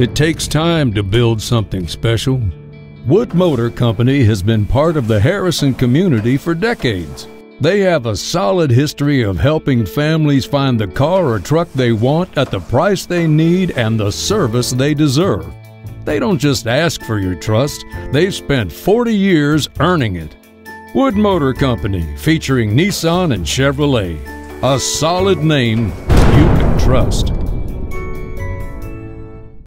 It takes time to build something special. Wood Motor Company has been part of the Harrison community for decades. They have a solid history of helping families find the car or truck they want at the price they need and the service they deserve. They don't just ask for your trust, they've spent 40 years earning it. Wood Motor Company, featuring Nissan and Chevrolet. A solid name you can trust.